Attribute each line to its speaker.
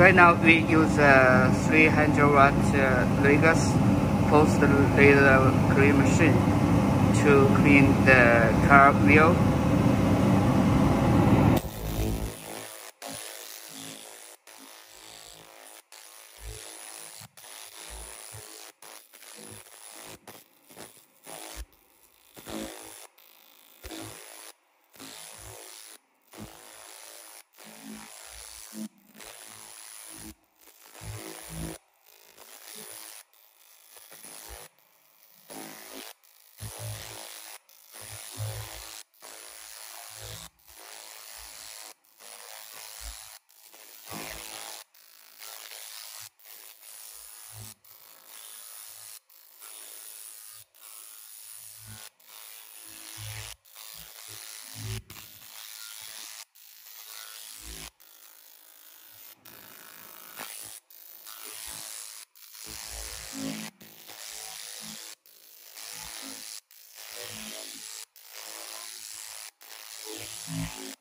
Speaker 1: right now we use a 300 watt uh, post laser clean machine to clean the car wheel Mm-hmm.